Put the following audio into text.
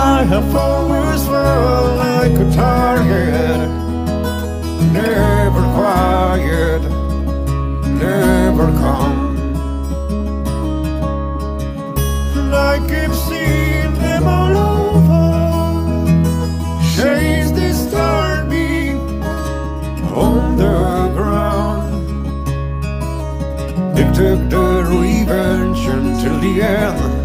I have always felt like a target, never quiet, never calm. And I keep seeing them all over, chase this starbeam on the ground. They took the revenge until the end.